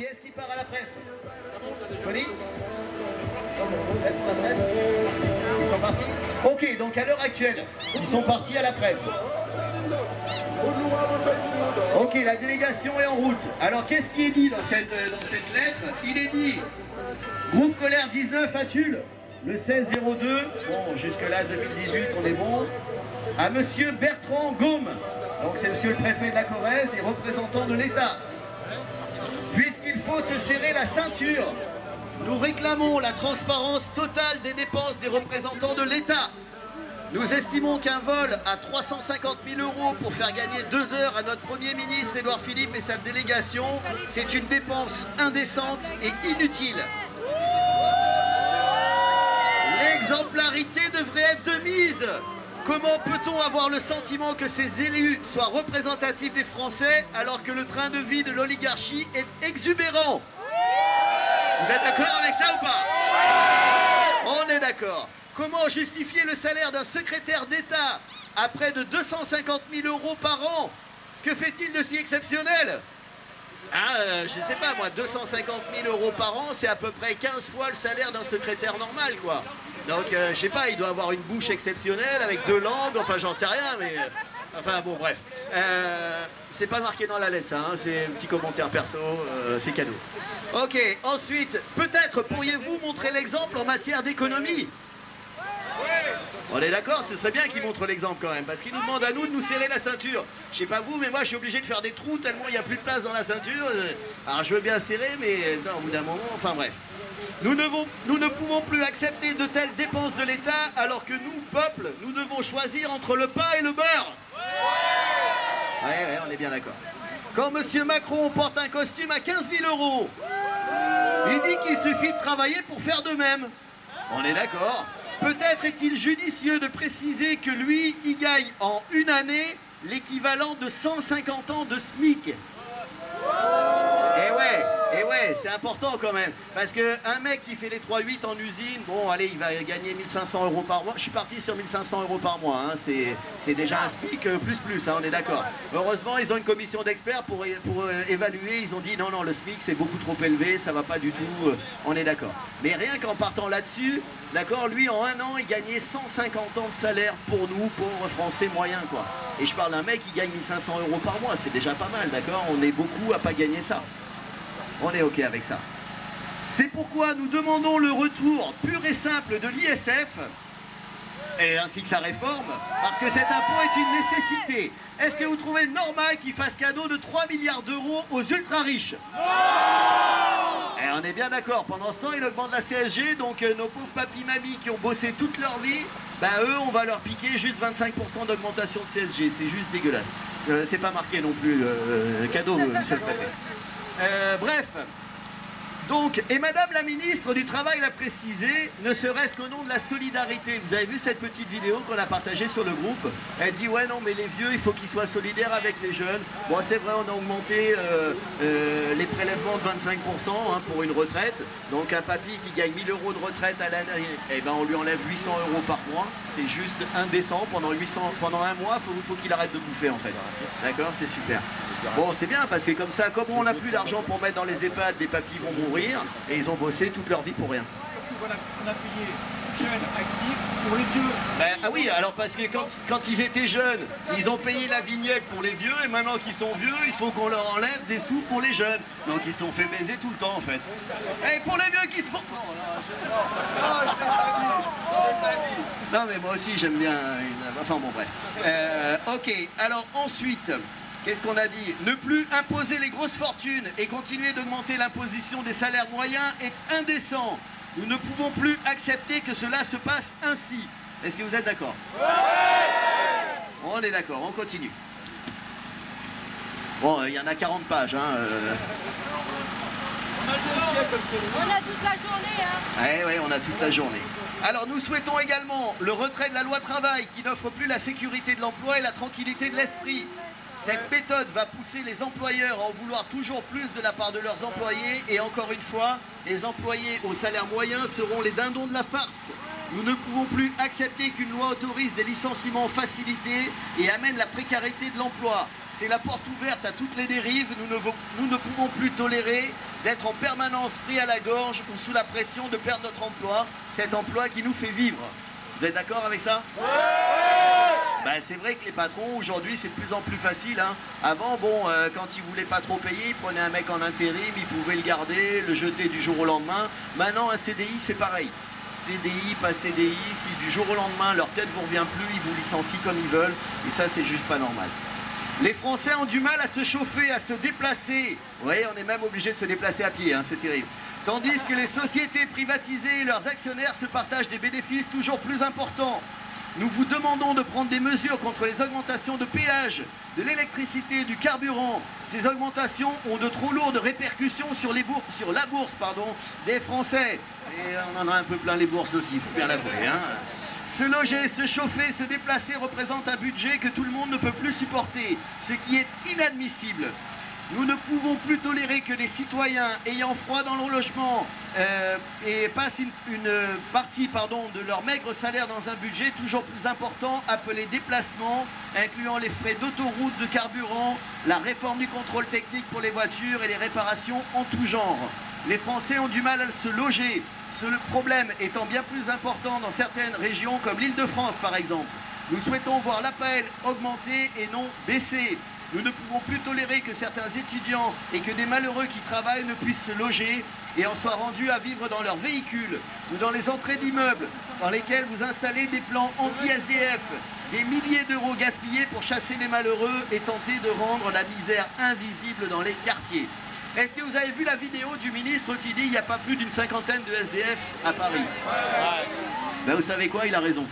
Qui est-ce qui part à la presse Tony Ils sont partis Ok, donc à l'heure actuelle, ils sont partis à la presse. Ok, la délégation est en route. Alors, qu'est-ce qui est dit dans cette, euh, dans cette lettre? Il est dit, groupe colère 19 à Tulle, le 16-02, bon, jusque-là, 2018, on est bon, à monsieur Bertrand Gaume, donc c'est monsieur le préfet de la Corrèze et représentant de l'État. Faut se serrer la ceinture, nous réclamons la transparence totale des dépenses des représentants de l'État. Nous estimons qu'un vol à 350 000 euros pour faire gagner deux heures à notre Premier ministre Édouard Philippe et sa délégation, c'est une dépense indécente et inutile. L'exemplarité devrait être de mise. Comment peut-on avoir le sentiment que ces élus soient représentatifs des Français alors que le train de vie de l'oligarchie est exubérant? Vous êtes d'accord avec ça ou pas? On est d'accord. Comment justifier le salaire d'un secrétaire d'État à près de 250 000 euros par an? Que fait-il de si exceptionnel? Ah, euh, je sais pas moi, 250 000 euros par an, c'est à peu près 15 fois le salaire d'un secrétaire normal, quoi. Donc, euh, je sais pas, il doit avoir une bouche exceptionnelle avec deux langues, enfin, j'en sais rien, mais. euh, enfin, bon, bref. Euh, c'est pas marqué dans la lettre, ça, hein, c'est un petit commentaire perso, euh, c'est cadeau. Ok, ensuite, peut-être pourriez-vous montrer l'exemple en matière d'économie? On est d'accord, ce serait bien qu'il montre l'exemple quand même, parce qu'il nous demande à nous de nous serrer la ceinture. Je sais pas vous, mais moi je suis obligé de faire des trous tellement il n'y a plus de place dans la ceinture. Euh, Alors je veux bien serrer, mais euh, au bout d'un moment, enfin bref. Nous ne, vont- nous ne pouvons plus accepter de telles dépenses de l'État alors que nous, peuple, nous devons choisir entre le pain et le beurre. Ouais, ouais, on est bien d'accord. Quand M. Macron porte un costume à 15 000 euros, il dit qu'il suffit de travailler pour faire de même. On est d'accord. Peut-être est-il judicieux de préciser que lui, il gagne en une année l'équivalent de 150 ans de SMIC. C'est important quand même. Parce que un mec qui fait les 3-8 en usine, bon, allez, il va gagner 1500 euros par mois. Je suis parti sur 1500 euros par mois. hein. C'est, déjà un SMIC euh, plus plus, hein, on est d'accord. Heureusement, ils ont une commission d'experts pour, pour euh, évaluer. Ils ont dit non, non, le SMIC c'est beaucoup trop élevé, ça va pas du tout. euh, on est d'accord. Mais rien qu'en partant là-dessus, d'accord, lui en un an, il gagnait 150 ans de salaire pour nous, pauvres Français moyens, quoi. Et je parle d'un mec qui gagne 1500 euros par mois, c'est déjà pas mal, d'accord On est beaucoup à pas gagner ça. On est OK avec ça. C'est pourquoi nous demandons le retour pur et simple de l'ISF, et ainsi que sa réforme, parce que cet impôt est une nécessité. Est-ce que vous trouvez normal qu'il fasse cadeau de 3 milliards d'euros aux ultra-riches? Et on est bien d'accord, pendant ce temps, il augmente la CSG, donc euh, nos pauvres papis-mamies qui ont bossé toute leur vie, ben eux, on va leur piquer juste 25% d'augmentation de CSG, c'est juste dégueulasse. Euh, c'est pas marqué non plus, euh, cadeau, monsieur le préfet. Euh, bref, donc, et Madame la ministre du Travail l'a précisé, ne serait-ce qu'au nom de la solidarité. Vous avez vu cette petite vidéo qu'on a partagée sur le groupe? Elle dit ouais non mais les vieux, il faut qu'ils soient solidaires avec les jeunes. Bon c'est vrai, on a augmenté euh, euh, les prélèvements de 25% hein, pour une retraite. Donc un papy qui gagne 1000 euros de retraite à l'année, eh ben on lui enlève 800 euros par mois. C'est juste indécent. Pendant 800, pendant un mois, faut, faut qu'il arrête de bouffer en fait. D'accord, c'est super. Bon, c'est bien parce que comme ça, comme on n'a plus d'argent pour mettre dans les EHPAD, les papis vont mourir et ils ont bossé toute leur vie pour rien. On a, on a payé jeunes actifs pour les vieux. Ben, ah oui, alors parce que quand, quand ils étaient jeunes, ils ont payé la vignette pour les vieux et maintenant qu'ils sont vieux, il faut qu'on leur enlève des sous pour les jeunes. Donc ils sont fait baiser tout le temps en fait. Et pour les vieux qui se font... Non, non, je- non, je mais moi aussi j'aime bien... une- Enfin bon bref. Euh, ok, alors ensuite... Qu'est-ce qu'on a dit Ne plus imposer les grosses fortunes et continuer d'augmenter l'imposition des salaires moyens est indécent. Nous ne pouvons plus accepter que cela se passe ainsi. Est-ce que vous êtes d'accord On est d'accord, on continue. Bon, euh, il y en a 40 pages. Hein, euh. On a toute la journée, hein. Ouais, on a toute la journée. Alors nous souhaitons également le retrait de la loi travail qui n'offre plus la sécurité de l'emploi et la tranquillité de l'esprit. Cette méthode va pousser les employeurs à en vouloir toujours plus de la part de leurs employés et encore une fois, les employés au salaire moyen seront les dindons de la farce. Nous ne pouvons plus accepter qu'une loi autorise des licenciements facilités et amène la précarité de l'emploi. C'est la porte ouverte à toutes les dérives. Nous ne, vo- nous ne pouvons plus tolérer d'être en permanence pris à la gorge ou sous la pression de perdre notre emploi, cet emploi qui nous fait vivre. Vous êtes d'accord avec ça? Ben, c'est vrai que les patrons aujourd'hui c'est de plus en plus facile. hein. Avant, bon, euh, quand ils voulaient pas trop payer, ils prenaient un mec en intérim, ils pouvaient le garder, le jeter du jour au lendemain. Maintenant, un CDI c'est pareil. CDI, pas CDI, si du jour au lendemain leur tête vous revient plus, ils vous licencient comme ils veulent, et ça c'est juste pas normal. Les Français ont du mal à se chauffer, à se déplacer. Vous voyez, on est même obligé de se déplacer à pied, hein, c'est terrible. Tandis que les sociétés privatisées et leurs actionnaires se partagent des bénéfices toujours plus importants. Nous vous demandons de prendre des mesures contre les augmentations de péage, de l'électricité, du carburant. Ces augmentations ont de trop lourdes répercussions sur, les sur la bourse pardon, des Français. Et on en a un peu plein les bourses aussi, il faut bien l'avouer. hein. Se loger, se chauffer, se déplacer représente un budget que tout le monde ne peut plus supporter, ce qui est inadmissible. Nous ne pouvons plus tolérer que les citoyens ayant froid dans leur logement euh, et passent une, partie de leur maigre salaire dans un budget toujours plus important appelé déplacement, incluant les frais d'autoroute, de carburant, la réforme du contrôle technique pour les voitures et les réparations en tout genre. Les Français ont du mal à se loger, ce problème étant bien plus important dans certaines régions comme l'île de France par exemple. Nous souhaitons voir l'APL augmenter et non baisser. Nous ne pouvons plus tolérer que certains étudiants et que des malheureux qui travaillent ne puissent se loger et en soient rendus à vivre dans leurs véhicules ou dans les entrées d'immeubles dans lesquels vous installez des plans anti-SDF, des milliers d'euros gaspillés pour chasser les malheureux et tenter de rendre la misère invisible dans les quartiers. Est-ce que vous avez vu la vidéo du ministre qui dit qu'il n'y a pas plus d'une cinquantaine de SDF à Paris Ben, Vous savez quoi? Il a raison.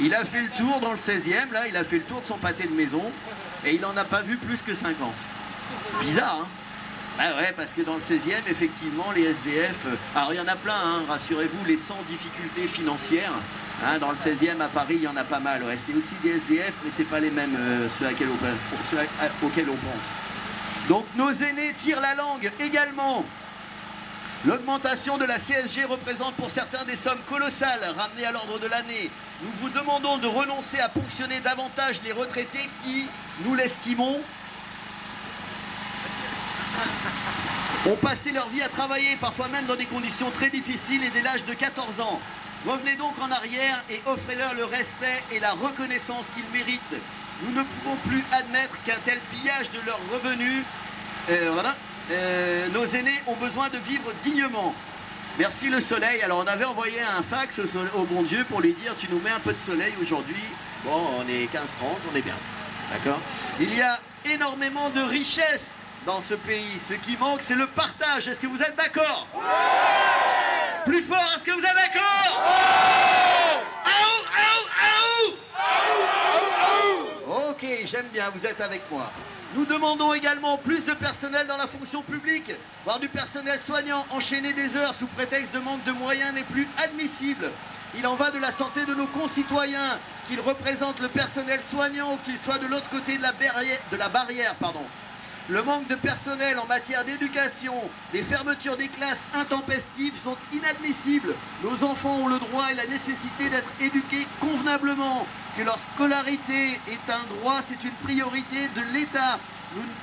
Il a fait le tour dans le 16e, là, il a fait le tour de son pâté de maison et il n'en a pas vu plus que 50. Bizarre, hein? Ah ouais, parce que dans le 16e, effectivement, les SDF, euh, alors il y en a plein, hein, rassurez-vous, les sans difficultés financières. hein, dans le 16e à Paris, il y en a pas mal. C'est aussi des SDF, mais c'est pas les mêmes euh, ceux, auxquels on pense. Donc nos aînés tirent la langue également. L'augmentation de la CSG représente pour certains des sommes colossales ramenées à l'ordre de l'année. Nous vous demandons de renoncer à ponctionner davantage les retraités qui, nous l'estimons, ont passé leur vie à travailler, parfois même dans des conditions très difficiles et dès l'âge de 14 ans. Revenez donc en arrière et offrez-leur le respect et la reconnaissance qu'ils méritent. Nous ne pouvons plus admettre qu'un tel pillage de leurs revenus, euh, voilà, euh, nos aînés ont besoin de vivre dignement. Merci le soleil. Alors on avait envoyé un fax au, bon Dieu pour lui dire tu nous mets un peu de soleil aujourd'hui. Bon, on est 15-30, on est bien. D'accord? Il y a énormément de richesses dans ce pays. Ce qui manque, c'est le partage. Est-ce que vous êtes d'accord? Plus fort, est-ce que vous êtes d'accord? Ok, j'aime bien, vous êtes avec moi. Nous demandons également plus de personnel dans la fonction publique. Voir du personnel soignant enchaîner des heures sous prétexte de manque de moyens n'est plus admissible. Il en va de la santé de nos concitoyens, qu'ils représentent le personnel soignant ou qu'ils soient de l'autre côté de la barrière. De la barrière pardon. Le manque de personnel en matière d'éducation, les fermetures des classes intempestives sont inadmissibles. Nos enfants ont le droit et la nécessité d'être éduqués convenablement. Que leur scolarité est un droit, c'est une priorité de l'État.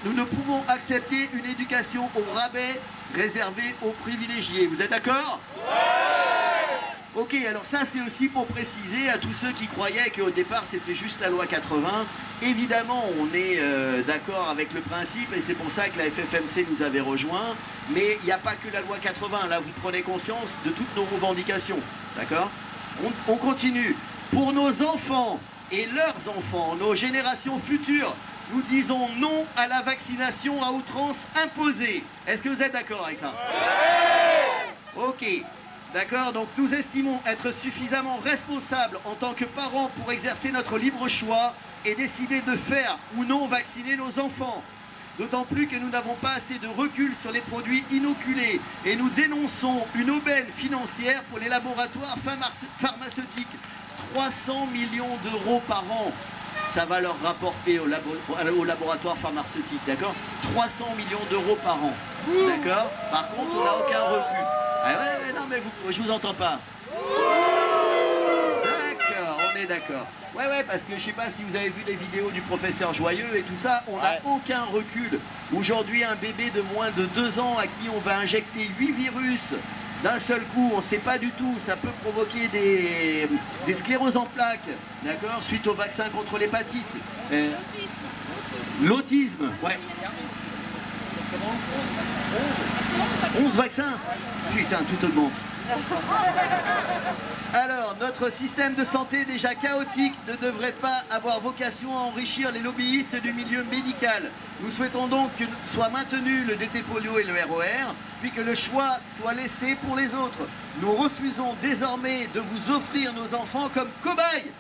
Nous, ne pouvons accepter une éducation au rabais réservée aux privilégiés. Vous êtes d'accord? Ok, alors ça c'est aussi pour préciser à tous ceux qui croyaient qu'au départ c'était juste la loi 80. Évidemment, on est euh, d'accord avec le principe et c'est pour ça que la FFMC nous avait rejoints. Mais il n'y a pas que la loi 80. Là, vous prenez conscience de toutes nos revendications. D'accord? On, on continue. Pour nos enfants et leurs enfants, nos générations futures, nous disons non à la vaccination à outrance imposée. Est-ce que vous êtes d'accord avec ça? Ok, d'accord. Donc nous estimons être suffisamment responsables en tant que parents pour exercer notre libre choix et décider de faire ou non vacciner nos enfants. D'autant plus que nous n'avons pas assez de recul sur les produits inoculés et nous dénonçons une aubaine financière pour les laboratoires pharma- pharmaceutiques. 300 millions d'euros par an. Ça va leur rapporter au, labo- au laboratoire pharmaceutique, d'accord? 300 millions d'euros par an, d'accord? Par contre, on n'a aucun recul. Ah ouais, ouais, non, mais vous, je vous entends pas. D'accord, on est d'accord. Ouais, ouais, parce que je sais pas si vous avez vu les vidéos du professeur Joyeux et tout ça, on n'a Ouais. aucun recul. Aujourd'hui, un bébé de moins de 2 ans à qui on va injecter 8 virus d'un seul coup, on ne sait pas du tout, ça peut provoquer des, des scléroses en plaques, d'accord, suite au vaccin contre l'hépatite. Euh, L'autisme, ouais. 11 vaccins Putain, tout augmente. Alors, notre système de santé déjà chaotique ne devrait pas avoir vocation à enrichir les lobbyistes du milieu médical. Nous souhaitons donc que soit maintenu le DT polio et le ROR, puis que le choix soit laissé pour les autres. Nous refusons désormais de vous offrir nos enfants comme cobayes.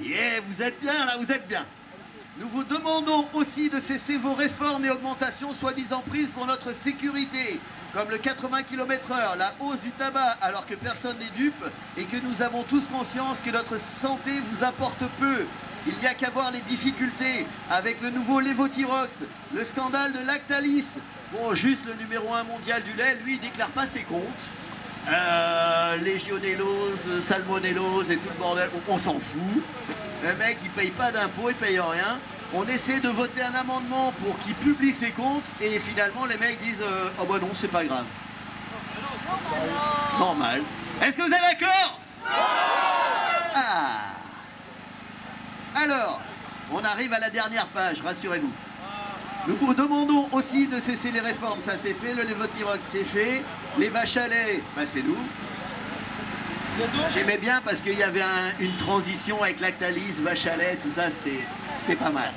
Yeah, vous êtes bien là, vous êtes bien. Nous vous demandons aussi de cesser vos réformes et augmentations soi-disant prises pour notre sécurité, comme le 80 km/h, la hausse du tabac alors que personne n'est dupe et que nous avons tous conscience que notre santé vous apporte peu. Il n'y a qu'à voir les difficultés avec le nouveau Levothyrox, le scandale de Lactalis. Bon, juste le numéro 1 mondial du lait, lui, il déclare pas ses comptes. Euh, légionellose, salmonellose et tout le bordel, on s'en fout. Le mec, il paye pas d'impôts, il paye rien. On essaie de voter un amendement pour qu'il publie ses comptes et finalement les mecs disent euh, Oh bah non, c'est pas grave. Normal. Est-ce que vous êtes d'accord? Ah Alors, on arrive à la dernière page, rassurez-vous. Nous vous demandons aussi de cesser les réformes, ça c'est fait, le Levothyrox c'est fait, les vaches à lait, bah, c'est nous. J'aimais bien parce qu'il y avait un- une transition avec Lactalis, lait, tout ça, c'était c'était pas mal.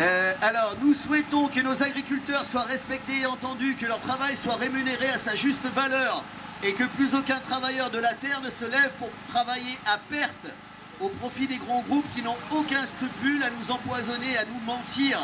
Euh, alors, nous souhaitons que nos agriculteurs soient respectés et entendus, que leur travail soit rémunéré à sa juste valeur et que plus aucun travailleur de la terre ne se lève pour travailler à perte au profit des grands groupes qui n'ont aucun scrupule à nous empoisonner, à nous mentir.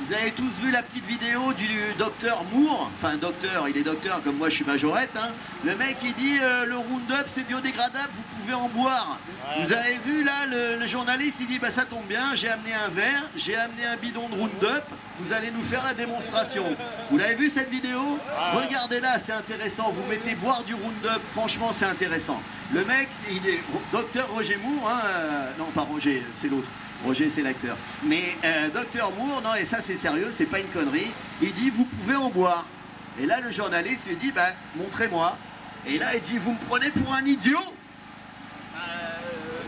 Vous avez tous vu la petite vidéo du docteur Moore, enfin docteur, il est docteur comme moi je suis majorette, hein. le mec il dit euh, le Roundup c'est biodégradable, vous pouvez en boire. Vous avez vu là le, le journaliste il dit bah ça tombe bien, j'ai amené un verre, j'ai amené un bidon de Roundup, vous allez nous faire la démonstration. Vous l'avez vu cette vidéo Regardez-la, c'est intéressant, vous mettez boire du Roundup, franchement c'est intéressant. Le mec, il est docteur Roger Moore, hein, euh, non pas Roger, c'est l'autre. Roger, c'est l'acteur. Mais euh, Docteur Moore, non, et ça c'est sérieux, c'est pas une connerie, il dit vous pouvez en boire. Et là le journaliste lui dit bah montrez-moi. Et là il dit vous me prenez pour un idiot Euh,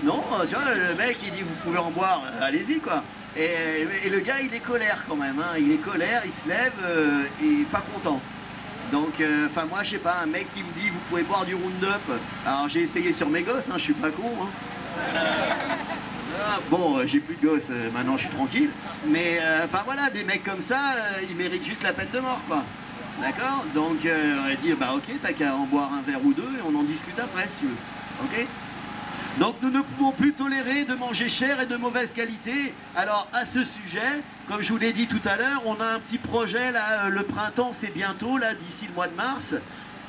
Non, tu vois, le mec il dit vous pouvez en boire, euh, allez-y quoi. Et, le gars il est colère quand même, hein. il est colère, il se lève euh, et pas content. Donc, enfin moi je sais pas, un mec qui me dit vous pouvez boire du Roundup. Alors j'ai essayé sur mes gosses, hein, je suis pas con. hein. Ah, bon, euh, j'ai plus de gosses, euh, maintenant je suis tranquille. Mais euh, enfin voilà, des mecs comme ça, ils méritent juste la peine de mort, quoi. D'accord? Donc euh, on va dire, bah ok, t'as qu'à en boire un verre ou deux et on en discute après si tu veux. Ok? Donc nous ne pouvons plus tolérer de manger cher et de mauvaise qualité. Alors à ce sujet, comme je vous l'ai dit tout à l'heure, on a un petit projet là, le printemps c'est bientôt, là, d'ici le mois de mars.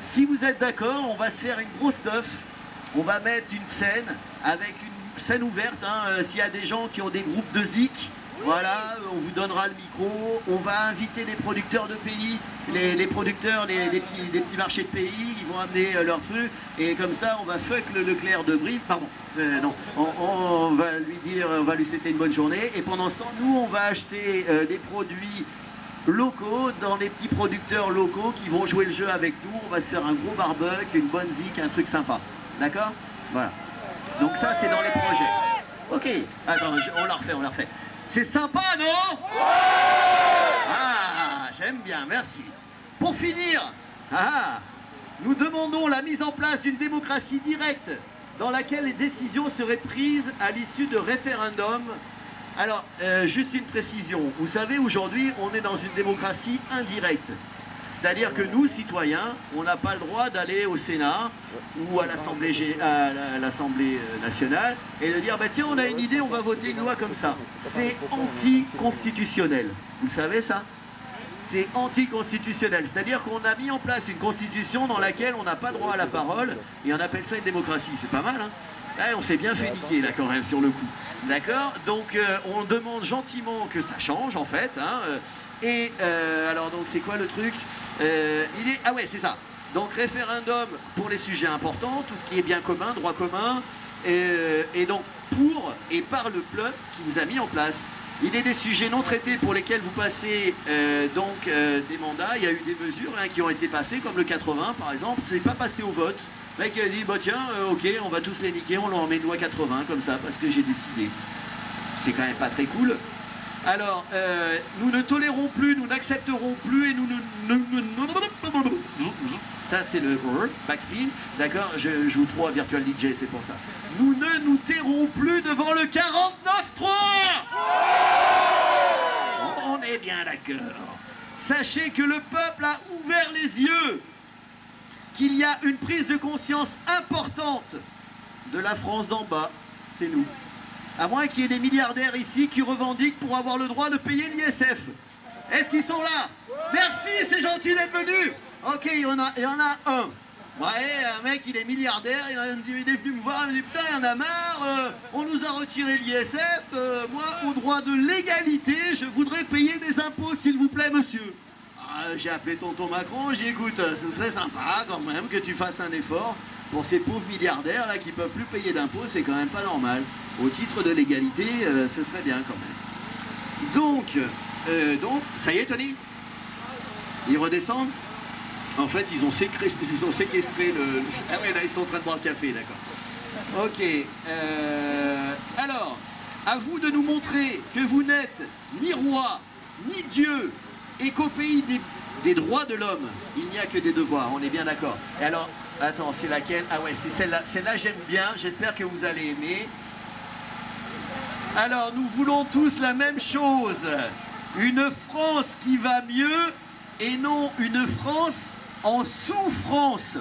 Si vous êtes d'accord, on va se faire une grosse stuff. On va mettre une scène avec une scène ouverte. hein, euh, S'il y a des gens qui ont des groupes de zik, voilà, on vous donnera le micro. On va inviter des producteurs de pays, les, producteurs des petits marchés de pays, ils vont amener euh, leurs trucs. Et comme ça, on va fuck le Leclerc de Brive. Pardon, euh, non. On, va lui dire, on va lui souhaiter une bonne journée. Et pendant ce temps, nous, on va acheter euh, des produits locaux dans les petits producteurs locaux qui vont jouer le jeu avec nous. On va se faire un gros barbecue, une bonne zik, un truc sympa. D'accord? Voilà. Donc ça, c'est dans les projets. Ok. Attends, on la refait, on la refait. C'est sympa, non Ah, j'aime bien, merci. Pour finir, ah, nous demandons la mise en place d'une démocratie directe dans laquelle les décisions seraient prises à l'issue de référendums. Alors, euh, juste une précision. Vous savez, aujourd'hui, on est dans une démocratie indirecte. C'est-à-dire que nous, citoyens, on n'a pas le droit d'aller au Sénat ou à l'Assemblée euh, nationale et de dire bah, tiens, on a une idée, on va voter une loi comme ça. C'est anticonstitutionnel. Vous le savez ça? C'est anticonstitutionnel. C'est-à-dire qu'on a mis en place une constitution dans laquelle on n'a pas droit à la parole et on appelle ça une démocratie. C'est pas mal, hein? Ouais, on s'est bien fait niquer là quand même sur le coup. D'accord? Donc euh, on demande gentiment que ça change en fait. hein, euh, et alors donc c'est quoi le truc? Euh, il est... Ah ouais c'est ça. Donc référendum pour les sujets importants, tout ce qui est bien commun, droit commun, et, et donc pour et par le peuple qui vous a mis en place. Il est des sujets non traités pour lesquels vous passez euh, donc euh, des mandats. Il y a eu des mesures hein, qui ont été passées, comme le 80 par exemple. C'est pas passé au vote. Le mec a dit bah tiens, euh, ok, on va tous les niquer, on leur met une loi 80 comme ça parce que j'ai décidé. C'est quand même pas très cool. Alors, euh, nous ne tolérons plus, nous n'accepterons plus et nous ne. Ça, c'est le backspin. D'accord Je joue trop à Virtual DJ, c'est pour ça. Nous ne nous tairons plus devant le 49-3 On est bien d'accord. Sachez que le peuple a ouvert les yeux, qu'il y a une prise de conscience importante de la France d'en bas, c'est nous. À moins qu'il y ait des milliardaires ici qui revendiquent pour avoir le droit de payer l'ISF. Est-ce qu'ils sont là? Merci, c'est gentil d'être venu. Ok, il y en a, il y en a un. Ouais, un mec, il est milliardaire, il, est venu me voir, il me dit putain, il y en a marre, euh, on nous a retiré l'ISF, euh, moi, au droit de l'égalité, je voudrais payer des impôts, s'il vous plaît, monsieur. Ah, j'ai appelé tonton Macron, j'ai écoute, ce serait sympa quand même que tu fasses un effort pour ces pauvres milliardaires là qui peuvent plus payer d'impôts, c'est quand même pas normal. Au titre de l'égalité, euh, ce serait bien quand même. Donc, euh, donc, ça y est Tony? Ils redescendent? En fait, ils ont sécré- ils ont séquestré le... Ah ouais, là, ils sont en train de boire le café, d'accord. Ok. euh, alors, à vous de nous montrer que vous n'êtes ni roi, ni Dieu, et qu'au pays des, des droits de l'homme, il n'y a que des devoirs, on est bien d'accord. Et alors, attends, c'est laquelle? Ah ouais, c'est celle-là. Celle-là, j'aime bien, j'espère que vous allez aimer. Alors, nous voulons tous la même chose. Une France qui va mieux et non une France en souffrance.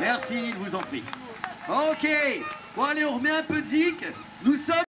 Merci, je vous en prie. Ok. Bon, allez, on remet un peu de zik. Nous sommes...